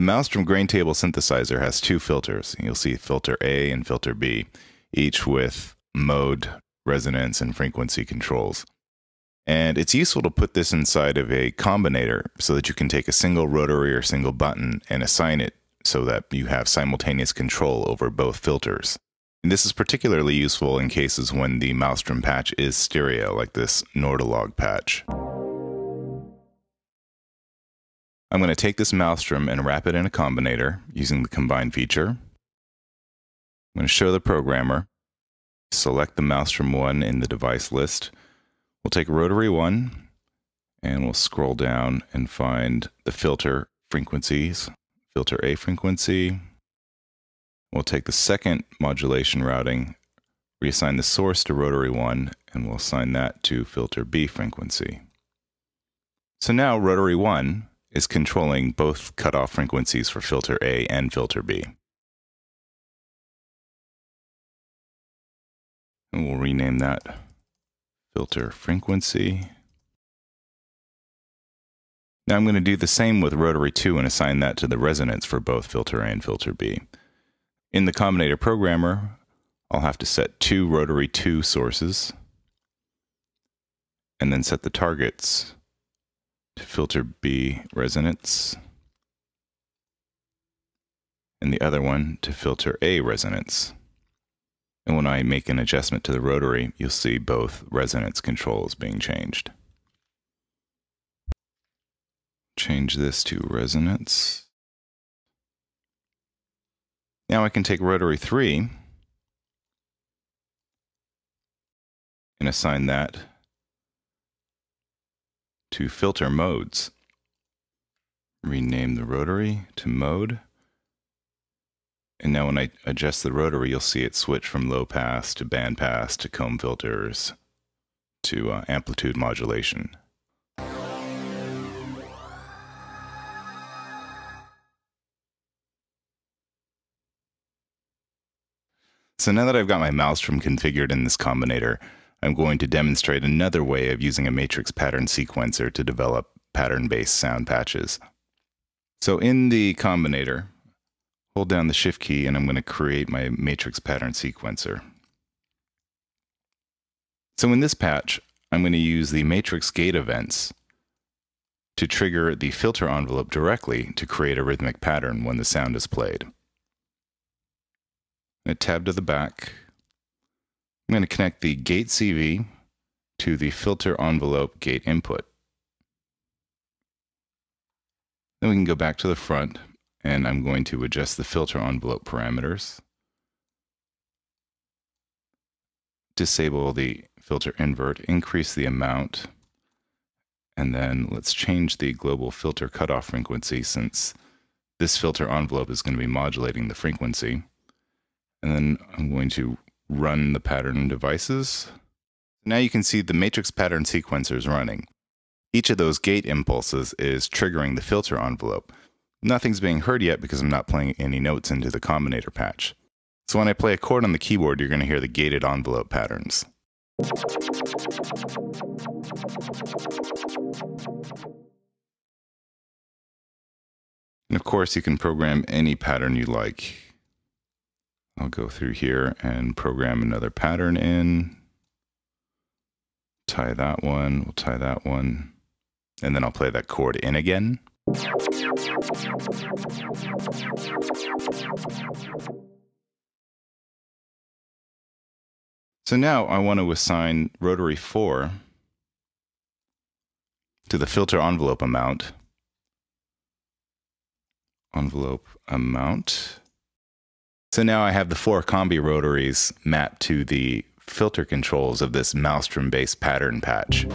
The Malstrom grain table synthesizer has two filters. You'll see filter A and filter B, each with mode, resonance, and frequency controls. And it's useful to put this inside of a combinator so that you can take a single rotary or single button and assign it so that you have simultaneous control over both filters. And this is particularly useful in cases when the Malstrom patch is stereo, like this Nordalog patch. I'm going to take this Malstrom and wrap it in a combinator using the combine feature. I'm going to show the programmer, select the Malstrom one in the device list. We'll take rotary one and we'll scroll down and find the filter frequencies filter A frequency. We'll take the second modulation routing, reassign the source to rotary 1, and we'll assign that to filter B frequency. So now rotary 1 is controlling both cutoff frequencies for filter A and filter B. And we'll rename that filter frequency. Now I'm going to do the same with rotary 2 and assign that to the resonance for both filter A and filter B. In the combinator programmer, I'll have to set two rotary 2 sources and then set the targets to filter B resonance and the other one to filter A resonance. And when I make an adjustment to the rotary, you'll see both resonance controls being changed change this to resonance. Now I can take rotary 3 and assign that to filter modes. Rename the rotary to mode. And now when I adjust the rotary, you'll see it switch from low pass to band pass to comb filters to uh, amplitude modulation. So now that I've got my Malstrom configured in this combinator, I'm going to demonstrate another way of using a matrix pattern sequencer to develop pattern-based sound patches. So in the combinator, hold down the shift key and I'm going to create my matrix pattern sequencer. So in this patch, I'm going to use the matrix gate events to trigger the filter envelope directly to create a rhythmic pattern when the sound is played. To tab to the back. I'm going to connect the gate CV to the filter envelope gate input. Then we can go back to the front and I'm going to adjust the filter envelope parameters. Disable the filter invert, increase the amount, and then let's change the global filter cutoff frequency since this filter envelope is going to be modulating the frequency. And then I'm going to run the pattern devices. Now you can see the matrix pattern sequencers running. Each of those gate impulses is triggering the filter envelope. Nothing's being heard yet because I'm not playing any notes into the combinator patch. So when I play a chord on the keyboard, you're going to hear the gated envelope patterns. And of course, you can program any pattern you like. I'll go through here and program another pattern in. Tie that one, we'll tie that one. And then I'll play that chord in again. So now I want to assign rotary 4 to the filter envelope amount. Envelope amount. So now I have the four combi rotaries mapped to the filter controls of this Malstrom based pattern patch.